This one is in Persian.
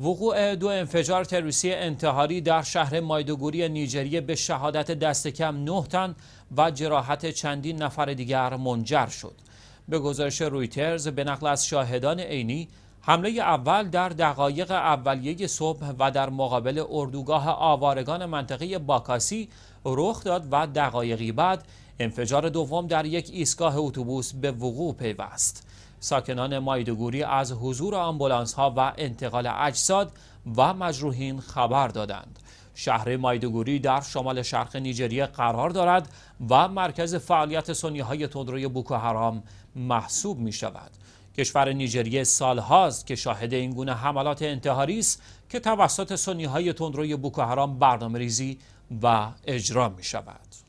وقوع دو انفجار تروریستی انتحاری در شهر مایدوگوری نیجریه به شهادت دست کم 9 تن و جراحت چندین نفر دیگر منجر شد. به گزارش رویترز به نقل از شاهدان عینی حمله اول در دقایق اولیه صبح و در مقابل اردوگاه آوارگان منطقه باکاسی رخ داد و دقایقی بعد انفجار دوم در یک ایستگاه اتوبوس به وقوع پیوست. ساکنان مایدوگوری از حضور آمبولانس ها و انتقال اجساد و مجروحین خبر دادند. شهر مایدوگوری در شمال شرق نیجریه قرار دارد و مرکز فعالیت سنی های تندروی بوکو حرام محسوب می شود. کشور نیجریه سالهاست که شاهد این گونه حملات انتحاری است که توسط سنی های تندروی بوکو حرام برنامه ریزی و اجرا می شود.